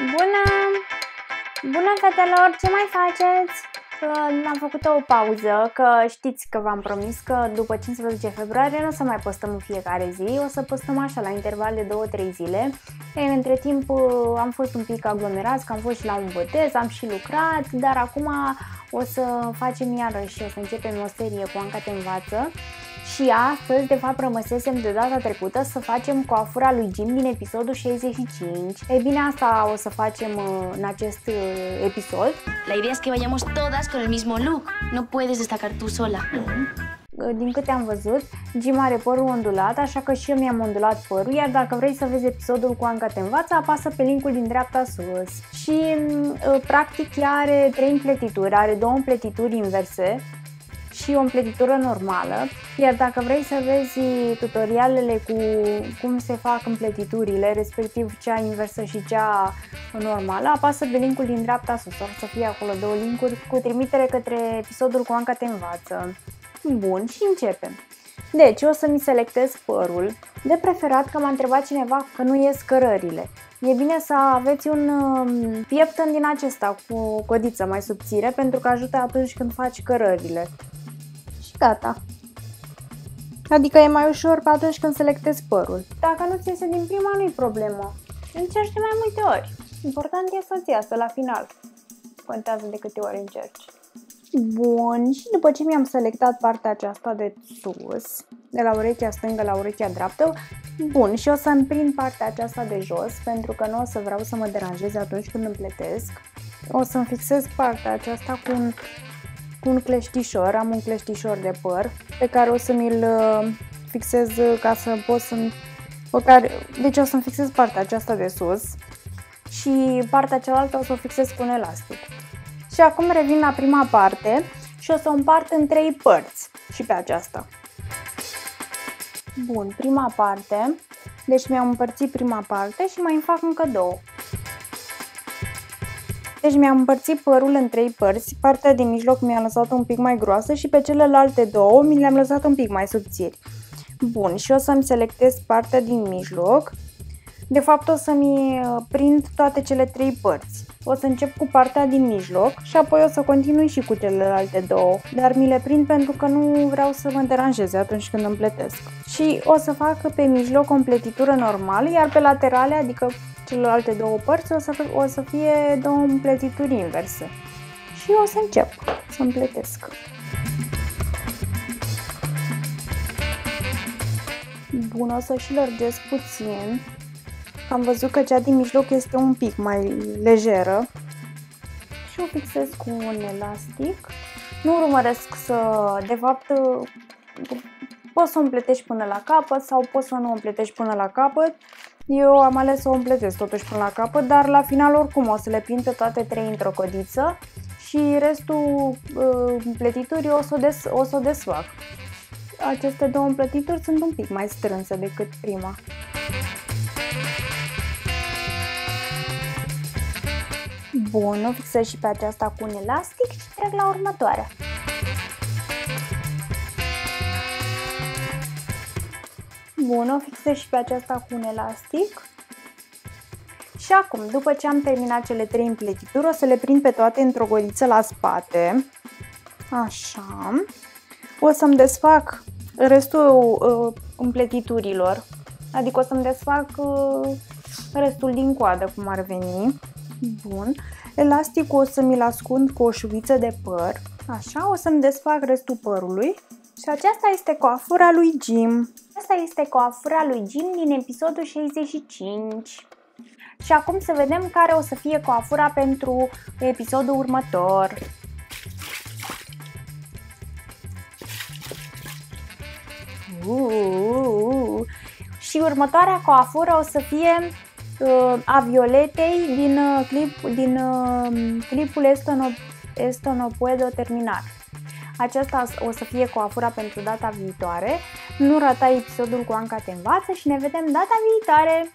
Bună! Bună, fetelor! Ce mai faceți? Am făcut o pauză, că știți că v-am promis că după 15 februarie nu o să mai postăm în fiecare zi, o să postăm așa la interval de 2-3 zile. Ei, între timp am fost un pic aglomerați, că am fost și la un botez, am și lucrat, dar acum o să facem iarăși, o să începem o serie cu Anca te învață și astăzi, de fapt, rămăsesem de data trecută să facem coafura lui Jim din episodul 65. Ei bine, asta o să facem uh, în acest uh, episod. La idea es que vayamos todas con el mismo look. No puedes destacar tú sola. Uh, din câte am văzut, Jim are părul ondulat, așa că și eu mi-am ondulat părul, iar dacă vrei să vezi episodul cu Anca te învață, apasă pe linkul din dreapta sus. Și, practic, ea are trei împletituri, are două împletituri inverse, și o împletitură normală, iar dacă vrei să vezi tutorialele cu cum se fac împletiturile, respectiv cea inversă și cea normală, apasă pe linkul din dreapta sus, o să fie acolo două linkuri cu trimitere către episodul cu Anca te învață. Bun, și începem. Deci, o să mi selectez părul. De preferat că m-a întrebat cineva că nu ies cărările. E bine să aveți un um, pieptăn din acesta cu o codiță mai subțire pentru că ajută atunci când faci cărările gata. Adică e mai ușor pe atunci când selectezi părul. Dacă nu ți iese din prima, nu-i problemă. Încerci de mai multe ori. Important e să-ți iasă la final. Contează de câte ori încerci. Bun, și după ce mi-am selectat partea aceasta de sus, de la urechea stângă la urechea dreaptă, bun, și o să îmi partea aceasta de jos, pentru că nu o să vreau să mă deranjeze atunci când împletesc. O să-mi fixez partea aceasta cu un cu un cleștișor, am un cleștișor de păr pe care o să mi-l uh, fixez ca să pot să care, deci o să-mi fixez partea aceasta de sus și partea cealaltă o să o fixez cu un elastic. Și acum revin la prima parte și o să o împart în trei părți și pe aceasta. Bun, prima parte, deci mi-am împărțit prima parte și mai îmi fac încă două. Deci mi-am împărțit părul în trei părți, partea din mijloc mi-am lăsat un pic mai groasă și pe celelalte două mi le-am lăsat un pic mai subțiri. Bun, și o să-mi selectez partea din mijloc. De fapt o să-mi uh, prind toate cele trei părți. O să încep cu partea din mijloc și apoi o să continui și cu celelalte două, dar mi le prind pentru că nu vreau să mă deranjeze atunci când împletesc. Și o să fac pe mijloc o împletitură normală, iar pe laterale, adică celelalte două părți o să, o să fie două împletituri inverse. Și o să încep să împletesc. Bun, o să și lărgesc puțin. Am văzut că cea din mijloc este un pic mai lejeră. Și o fixez cu un elastic. Nu urmăresc să, de fapt, poți să o împletești până la capăt sau poți să nu o împletești până la capăt. Eu am ales să o împletesc totuși până la capăt, dar la final oricum o să le prind pe toate trei într-o codiță și restul uh, împletiturii o să, o des, o să o desfac. Aceste două împletituri sunt un pic mai strânse decât prima. Bun, o fixez și pe aceasta cu un elastic și trec la următoarea. Bun, o fixez și pe aceasta cu un elastic. Și acum, după ce am terminat cele trei împletituri, o să le prind pe toate într-o goliță la spate. Așa. O să-mi desfac restul uh, împletiturilor. Adică o să-mi desfac uh, restul din coadă, cum ar veni. Bun. Elasticul o să mi-l ascund cu o șuviță de păr. Așa, o să-mi desfac restul părului. Și aceasta este coafura lui Jim. Asta este coafura lui Jim din episodul 65. Și acum să vedem care o să fie coafura pentru episodul următor. Uh, și următoarea coafură o să fie uh, a Violetei din, uh, clip, din uh, clipul Esto no, Esto no puedo terminar. Aceasta o să fie coafura pentru data viitoare. Nu rata episodul cu Anca te învață și ne vedem data viitoare!